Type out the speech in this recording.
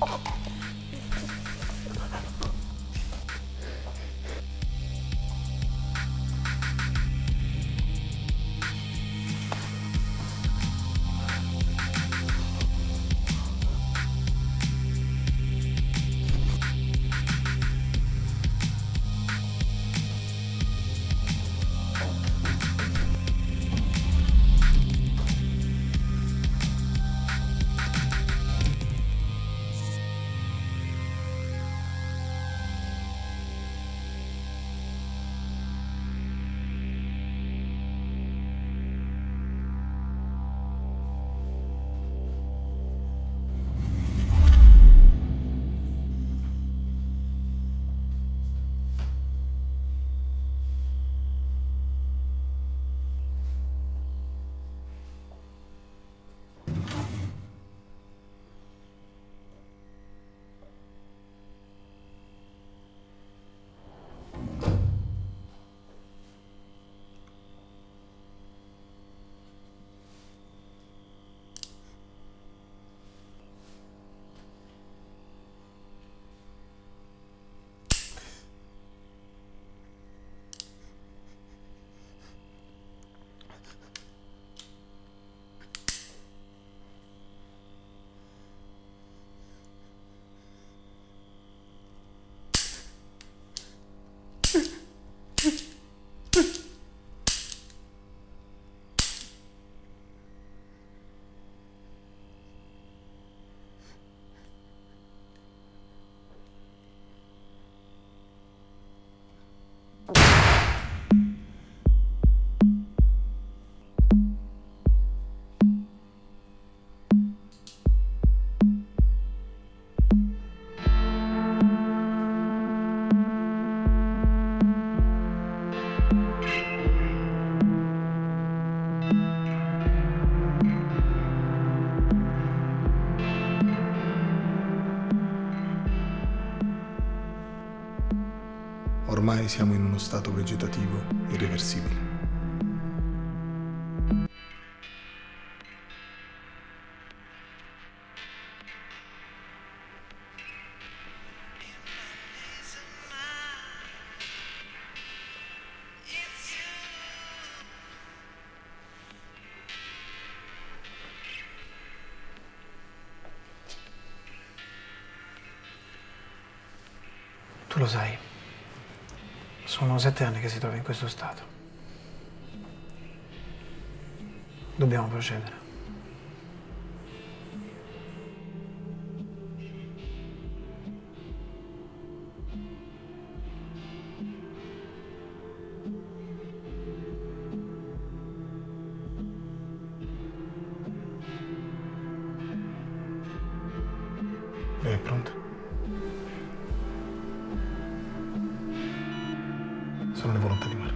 哦 uno stato vegetativo irreversibile. Tu lo sai, sono sette anni che si trova in questo stato. Dobbiamo procedere. sobre la voluntad divina.